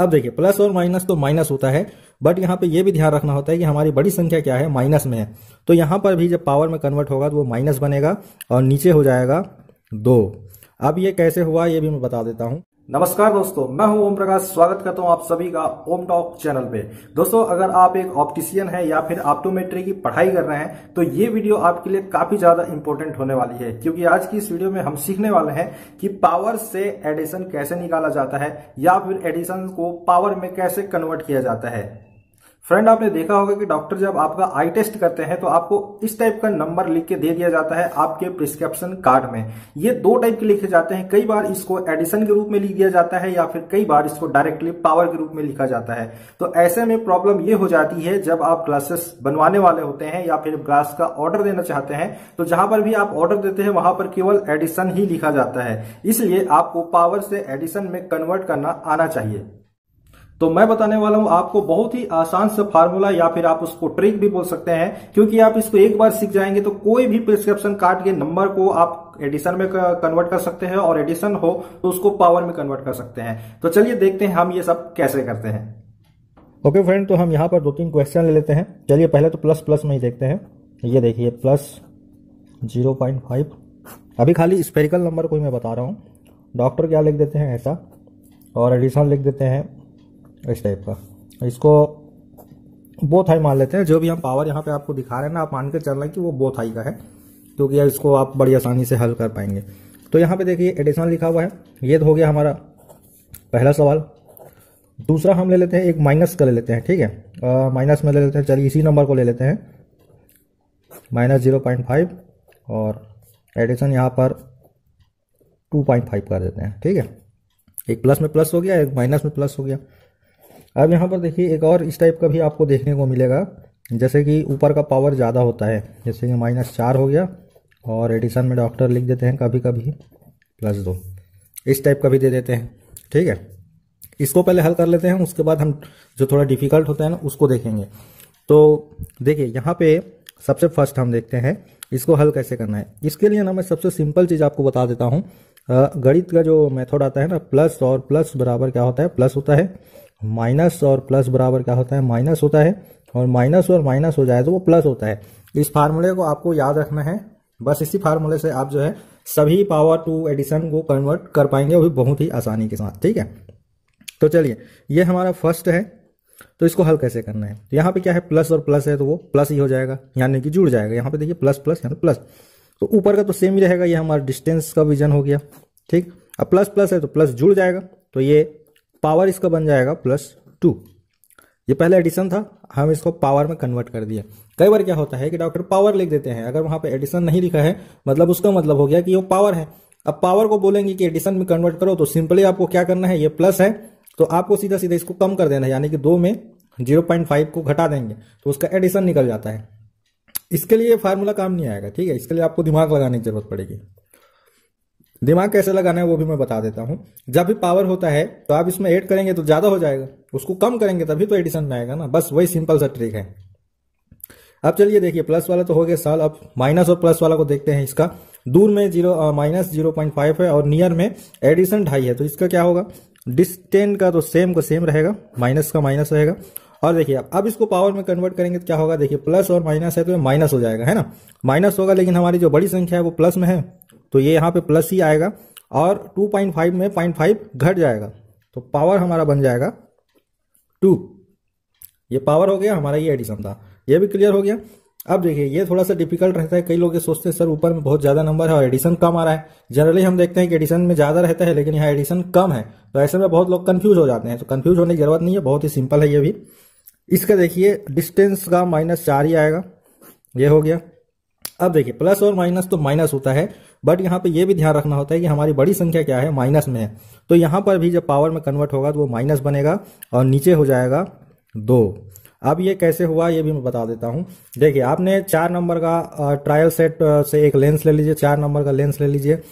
अब देखिए, प्लस और माइनस तो माइनस होता है, बट यहाँ पे ये भी ध्यान रखना होता है कि हमारी बड़ी संख्या क्या है? माइनस में है। तो यहाँ पर भी जब पावर में कन्वर्ट होगा तो वो माइनस बनेगा और नीचे हो जाएगा दो। अब ये कैसे हुआ, ये भी मैं बता देता हूँ। नमस्कार दोस्तों, मैं हूँ ओम प्रकाश, स्वागत करता हूँ आप सभी का ओम टॉक चैनल पे। दोस्तों, अगर आप एक ऑप्टिशियन हैं या फिर ऑप्टोमेट्री की पढ़ाई कर रहे हैं तो ये वीडियो आपके लिए काफ़ी ज़्यादा इंपॉर्टेंट होने वाली है, क्योंकि आज की इस वीडियो में हम सीखने वाले हैं कि पावर से एडिशन कैसे निकाला जाता है या फिर एडिशन को पावर में कैसे कन्वर्ट किया जाता है। फ्रेंड आपने देखा होगा कि डॉक्टर जब आपका आई टेस्ट करते हैं तो आपको इस टाइप का नंबर लिख के दे दिया जाता है आपके प्रिस्क्रिप्शन कार्ड में। ये दो टाइप के लिखे जाते हैं। कई बार इसको एडिशन के रूप में लिख दिया जाता है या फिर कई बार इसको डायरेक्टली पावर के रूप में लिखा जाता है। तो ऐसे में प्रॉब्लम ये हो जाती है, जब आप क्लासेस बनवाने वाले होते हैं या फिर क्लास का ऑर्डर देना चाहते हैं तो जहाँ पर भी आप ऑर्डर देते हैं, वहाँ पर केवल एडिशन ही लिखा जाता है। इसलिए आपको पावर से एडिशन में कन्वर्ट करना आना चाहिए। तो मैं बताने वाला हूँ, आपको बहुत ही आसान सा फार्मूला या फिर आप उसको ट्रिक भी बोल सकते हैं। क्योंकि आप इसको एक बार सीख जाएँगे तो कोई भी प्रिस्क्रिप्शन कार्ड के नंबर को आप एडिशन में कन्वर्ट कर सकते हैं और एडिशन हो तो उसको पावर में कन्वर्ट कर सकते हैं। तो चलिए देखते हैं हम ये सब कैसे करते हैं। ओके okay फ्रेंड तो हम यहाँ पर दो तीन क्वेश्चन ले लेते हैं। चलिए पहले तो प्लस प्लस में ही देखते हैं। ये देखिए प्लस ज़ीरो पॉइंट फाइव अभी खाली स्पेरिकल नंबर को ही मैं बता रहा हूँ। डॉक्टर क्या लिख देते हैं ऐसा? और एडिशन लिख देते हैं। इस टाइप का। इसको बोथ हाई मान लेते हैं। जो भी हम पावर यहाँ पे आपको दिखा रहे हैं ना, आप मान के चल रहे हैं कि वो बोथ हाई का है, क्योंकि तो इसको आप बड़ी आसानी से हल कर पाएँगे। तो यहाँ पे देखिए एडिशनल लिखा हुआ है। ये तो हो गया हमारा पहला सवाल। दूसरा हम ले लेते हैं, एक माइनस का ले लेते हैं, ठीक है? माइनस में ले लेते हैं, चलिए इसी नंबर को ले लेते हैं। माइनस ज़ीरो पॉइंट फाइव और एडिशन यहाँ पर टू पॉइंट फाइव कर देते हैं, ठीक है? एक प्लस में प्लस हो गया, एक माइनस में प्लस हो गया। अब यहाँ पर देखिए, एक और इस टाइप का भी आपको देखने को मिलेगा। जैसे कि ऊपर का पावर ज़्यादा होता है, जैसे कि माइनस चार हो गया, और एडिशन में डॉक्टर लिख देते हैं कभी कभी प्लस दो। इस टाइप का भी दे देते हैं, ठीक है? इसको पहले हल कर लेते हैं, उसके बाद हम जो थोड़ा डिफ़िकल्ट होता है ना, उसको देखेंगे। तो देखिए, यहाँ पे सबसे फ़र्स्ट हम देखते हैं, इसको हल कैसे करना है। इसके लिए ना मैं सबसे सिंपल चीज़ आपको बता देता हूँ। गणित का जो मेथड आता है ना प्लस और प्लस बराबर क्या होता है? प्लस होता है। माइनस और प्लस बराबर क्या होता है? माइनस होता है और माइनस और माइनस हो जाए तो वो प्लस होता है। इस फार्मूले को आपको याद रखना है। बस इसी फार्मूले से आप जो है सभी पावर टू एडिशन को कन्वर्ट कर पाएँगे वो भी बहुत ही आसानी के साथ, ठीक है? तो चलिए, ये हमारा फ़र्स्ट है। तो इसको हल कैसे करना है? तो यहाँ पे क्या है? प्लस और प्लस है तो वो प्लस ही हो जाएगा, यानी कि जुड़ जाएगा। यहाँ पे देखिए प्लस प्लस पे प्लस। तो ऊपर का तो सेम ही रहेगा, ये हमारा डिस्टेंस का विजन हो गया, ठीक? अब प्लस प्लस है तो प्लस जुड़ जाएगा। तो ये पावर इसका बन जाएगा प्लस टू। ये पहले एडिशन था, हम इसको पावर में कन्वर्ट कर दिए। कई बार क्या होता है कि डॉक्टर पावर लिख देते हैं, अगर वहाँ पे एडिशन नहीं लिखा है मतलब उसका मतलब हो गया कि वो पावर है। अब पावर को बोलेंगे कि एडिशन में कन्वर्ट करो तो सिंपली आपको क्या करना है, ये प्लस है तो आपको सीधा सीधा इसको कम कर देना है, यानी कि दो में ज़ीरो पॉइंट फाइव को घटा देंगे तो उसका एडिशन निकल जाता है। इसके लिए फार्मूला काम नहीं आएगा, ठीक है? इसके लिए आपको दिमाग लगाने की ज़रूरत पड़ेगी। दिमाग कैसे लगाना है वो भी मैं बता देता हूँ। जब भी पावर होता है तो आप इसमें ऐड करेंगे तो ज़्यादा हो जाएगा। उसको कम करेंगे तभी तो एडिशन में आएगा ना। बस वही सिंपल सा ट्रिक है। अब चलिए देखिए प्लस वाला तो हो गया साल। अब माइनस और प्लस वाला को देखते हैं इसका। दूर में zero minus zero point five है और नियर में एडिशन ढाई है। तो इसका क्या होगा? डिस्टेंट का तो सेम का सेम रहेगा। माइनस का माइनस रहेगा। और देखिए, अब अब इसको पावर में कन्वर्ट करेंगे तो क्या होगा? देखिए प्लस और माइनस है तो माइनस हो जाएगा, है ना? माइनस होगा, लेकिन हमारी जो बड़ी संख्या है वो प्लस में है। तो ये यहाँ पे प्लस ही आएगा और 2.5 में 0.5 घट जाएगा। तो पावर हमारा बन जाएगा टू ये पावर हो गया, हमारा ये एडिशन था। ये भी क्लियर हो गया। अब देखिए, ये थोड़ा सा डिफ़िकल्ट रहता है। कई लोग ये सोचते हैं, सर, ऊपर में बहुत ज़्यादा नंबर है और एडिशन कम आ रहा है। जनरली हम देखते हैं कि एडिशन में ज़्यादा रहता है, लेकिन यहाँ एडिशन कम है। तो ऐसे में बहुत लोग कंफ्यूज हो जाते हैं। तो कंफ्यूज होने की ज़रूरत नहीं है, बहुत ही सिंपल है ये भी। इसका देखिए डिस्टेंस का माइनस चार ही आएगा। ये हो गया। अब देखिए प्लस और माइनस तो माइनस होता है। बट यहाँ पे ये भी ध्यान रखना होता है कि हमारी बड़ी संख्या क्या है? माइनस में है। तो यहाँ पर भी जब पावर में कन्वर्ट होगा तो वो माइनस बनेगा और नीचे हो जाएगा दो। अब ये कैसे हुआ, ये भी मैं बता देता हूँ। देखिए, आपने चार नंबर का ट्रायल सेट से एक लेंस ले लीजिए, चार नंबर का लेंस ले लीजिए।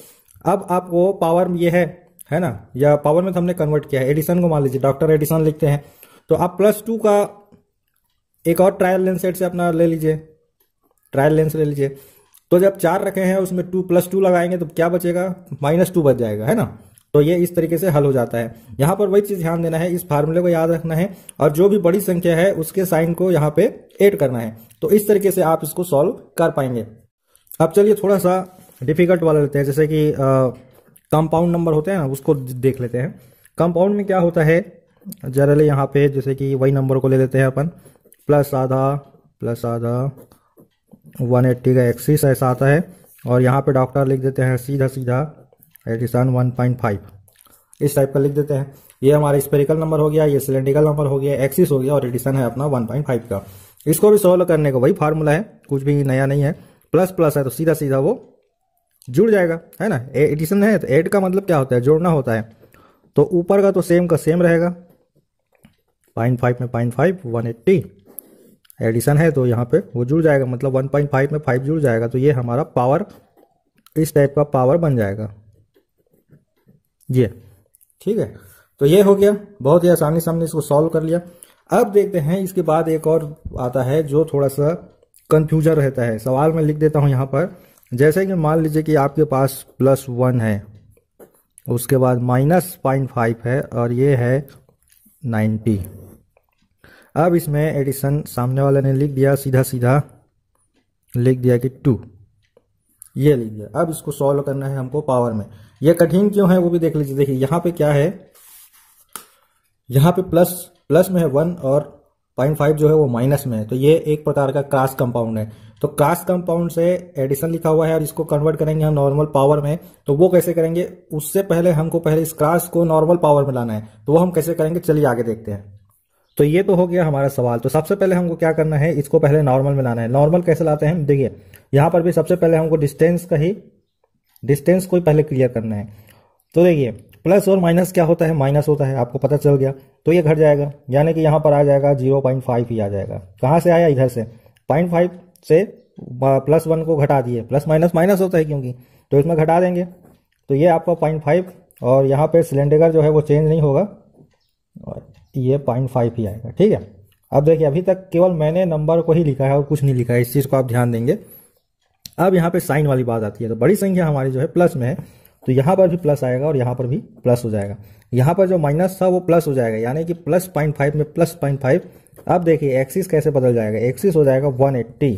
अब आपको पावर ये है है ना? या पावर में तो हमने कन्वर्ट किया है। एडिशन को मान लीजिए डॉक्टर एडिशन लिखते हैं। तो आप प्लस टू का एक और ट्रायल लेंस सेट से अपना ले लीजिए। ट्रायल लेंस ले लीजिए। तो जब चार रखे हैं, उसमें टू प्लस टू लगाएँगे तो क्या बचेगा? माइनस टू बच जाएगा, है ना? तो ये इस तरीके से हल हो जाता है। यहाँ पर वही चीज़ ध्यान देना है, इस फार्मूले को याद रखना है, और जो भी बड़ी संख्या है, उसके साइन को यहाँ पे एड करना है। तो इस तरीके से आप इसको सॉल्व कर पाएँगे। अब चलिए थोड़ा सा डिफ़िकल्ट वाला लेते हैं, जैसे कि कंपाउंड नंबर होते हैं ना, उसको देख लेते हैं। कंपाउंड में क्या होता है? जनरली यहाँ पे जैसे कि वही नंबर को ले लेते हैं अपन। प्लस आधा प्लस आधा वन एट्टी का एक्सिस ऐसा आता है और यहाँ पे डॉक्टर लिख देते हैं सीधा सीधा एडिसन वन पॉइंट फाइव। इस टाइप का लिख देते हैं। ये हमारा स्पेरिकल नंबर हो गया, ये सिलेंड्रिकल नंबर हो गया एक्सिस हो गया और एडिसन है अपना वन पॉइंट फाइव का। इसको भी सॉल्व करने का वही फार्मूला है, कुछ भी नया नहीं है। प्लस प्लस है तो सीधा सीधा वो जुड़ जाएगा, है ना? एडिशन है तो एड का मतलब क्या होता है? जोड़ना होता है। तो ऊपर का तो सेम का सेम रहेगा। पॉइंट फाइव में point five, one eighty. Addition है तो यहाँ पे वो जुड़ जाएगा मतलब वन पॉइंट फाइव में फाइव जुड़ जाएगा तो ये हमारा पावर इस टाइप का पावर बन जाएगा। ये, ठीक है? तो ये हो गया, बहुत ही आसानी से हमने इसको सॉल्व कर लिया। अब देखते हैं, इसके बाद एक और आता है, जो थोड़ा सा कंफ्यूजन रहता है। सवाल मैं लिख देता हूँ यहाँ पर। जैसे कि मान लीजिए कि आपके पास प्लस वन है, उसके बाद माइनस पॉइंट फाइव है, और ये है नाइन्टी अब इसमें एडिशन सामने वाले ने लिख दिया, सीधा सीधा लिख दिया कि टू ये लिख दिया। अब इसको सॉल्व करना है हमको पावर में। ये कठिन क्यों है वो भी देख लीजिए। देखिए, यहाँ पे क्या है? यहाँ पे प्लस प्लस में है वन और पॉइंट फाइव जो है वो माइनस में है। तो ये एक प्रकार का क्रॉस कंपाउंड है। तो क्रॉस कंपाउंड से एडिशन लिखा हुआ है और इसको कन्वर्ट करेंगे हम नॉर्मल पावर में। तो वो कैसे करेंगे? उससे पहले हमको पहले इस क्रॉस को नॉर्मल पावर में लाना है। तो वो हम कैसे करेंगे? चलिए आगे देखते हैं। तो ये तो हो गया हमारा सवाल। तो सबसे पहले हमको क्या करना है? इसको पहले नॉर्मल में लाना है। नॉर्मल कैसे लाते हैं? देखिए, यहाँ पर भी सबसे पहले हमको डिस्टेंस का ही डिस्टेंस को ही पहले क्लियर करना है। तो देखिए प्लस और माइनस क्या होता है? माइनस होता है, आपको पता चल गया। तो ये घट जाएगा। यानी कि यहाँ पर आ जाएगा ज़ीरो पॉइंट फाइव ही आ जाएगा। कहाँ से आया? इधर से। पॉइंट फाइव से प्लस वन को घटा दिए। प्लस माइनस माइनस होता है क्योंकि। तो इसमें घटा देंगे। तो ये आपका पॉइंट फाइव और यहाँ पे सिलेंडर जो है वो चेंज नहीं होगा। ये पॉइंट फाइव ही आएगा, ठीक है? अब देखिए, अभी तक केवल मैंने नंबर को ही लिखा है और कुछ नहीं लिखा है, इस चीज़ को आप ध्यान देंगे। अब यहाँ पे साइन वाली बात आती है तो बड़ी संख्या हमारी जो है प्लस में है तो यहाँ पर भी प्लस आएगा और यहाँ पर भी प्लस हो जाएगा। यहाँ पर जो माइनस था, वो प्लस हो जाएगा, यानी कि प्लस पॉइंट फाइव में प्लस पॉइंट फाइव अब देखिए एक्सिस कैसे बदल जाएगा? एक्सिस हो जाएगा वन एट्टी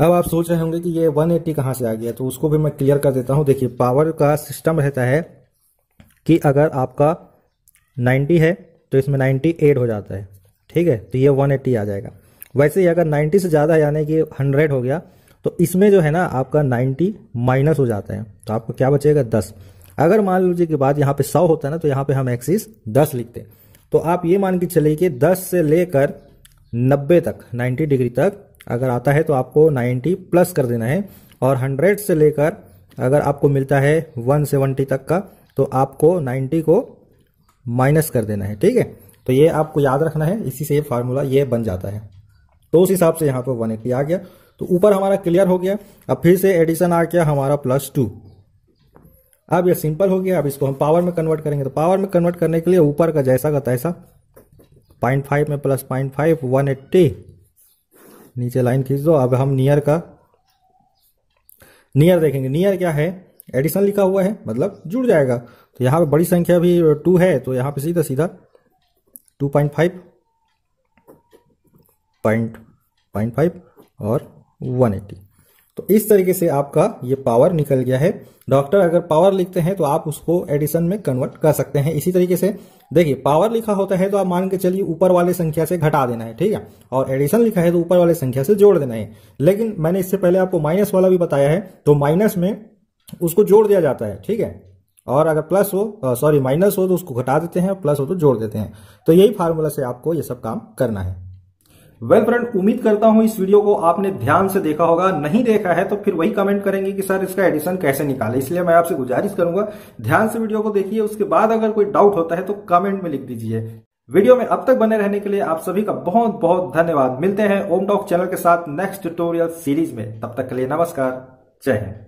अब आप सोच रहे होंगे कि ये वन एट्टी कहाँ से आ गया तो उसको भी मैं क्लियर कर देता हूँ। देखिए पावर का सिस्टम रहता है कि अगर आपका 90 है तो इसमें 90 एड हो जाता है। ठीक है? तो ये 180 आ जाएगा। वैसे ही अगर 90 से ज़्यादा, यानी कि 100 हो गया तो इसमें जो है ना, आपका 90 माइनस हो जाता है। तो आपको क्या बचेगा? 10 अगर मान लीजिए कि बाद यहाँ पे 100 होता है ना तो यहाँ पे हम एक्सिस 10 लिखते हैं। तो आप ये मान के चलिए कि 10 से लेकर 90 तक 90 डिग्री तक, अगर आता है तो आपको 90 प्लस कर देना है। और 100 से लेकर अगर आपको मिलता है 170 तक का तो आपको 90 को माइनस कर देना है, ठीक है? तो ये आपको याद रखना है, इसी से ये फार्मूला ये बन जाता है। तो उस हिसाब से यहाँ पर वन आ गया। तो ऊपर हमारा क्लियर हो गया, अब फिर से एडिशन आ गया हमारा प्लस टू। अब ये सिंपल हो गया, अब इसको हम पावर में कन्वर्ट करेंगे। तो पावर में कन्वर्ट करने के लिए ऊपर का जैसा का तैसा, पॉइंट फाइव में plus point five, one eighty, नीचे लाइन खींच दो। अब हम नियर का, नियर देखेंगे। नियर क्या है? एडिशन लिखा हुआ है मतलब जुड़ जाएगा। तो यहाँ पे बड़ी संख्या भी टू है तो यहाँ पे सीधा सीधा two point five point point five और वन एट्टी तो इस तरीके से आपका ये पावर निकल गया है। डॉक्टर अगर पावर लिखते हैं तो आप उसको एडिशन में कन्वर्ट कर सकते हैं। इसी तरीके से, देखिए पावर लिखा होता है तो आप मान के चलिए ऊपर वाले संख्या से घटा देना है, ठीक है? और एडिशन लिखा है तो ऊपर वाले संख्या से जोड़ देना है। लेकिन मैंने इससे पहले आपको माइनस वाला भी बताया है तो माइनस में उसको जोड़ दिया जाता है, ठीक है? और अगर प्लस हो सॉरी माइनस हो तो उसको घटा देते हैं प्लस हो तो जोड़ देते हैं। तो यही फार्मूला से आपको ये सब काम करना है। वेल फ्रेंड उम्मीद करता हूँ इस वीडियो को आपने ध्यान से देखा होगा। नहीं देखा है तो फिर वही कमेंट करेंगे कि सर इसका एडिशन कैसे निकाले। इसलिए मैं आपसे गुजारिश करूँगा, ध्यान से वीडियो को देखिए। उसके बाद अगर कोई डाउट होता है तो कमेंट में लिख दीजिए। वीडियो में अब तक बने रहने के लिए आप सभी का बहुत बहुत धन्यवाद। मिलते हैं ओम टॉक चैनल के साथ नेक्स्ट ट्यूटोरियल सीरीज़ में। तब तक के लिए नमस्कार। जय हिंद।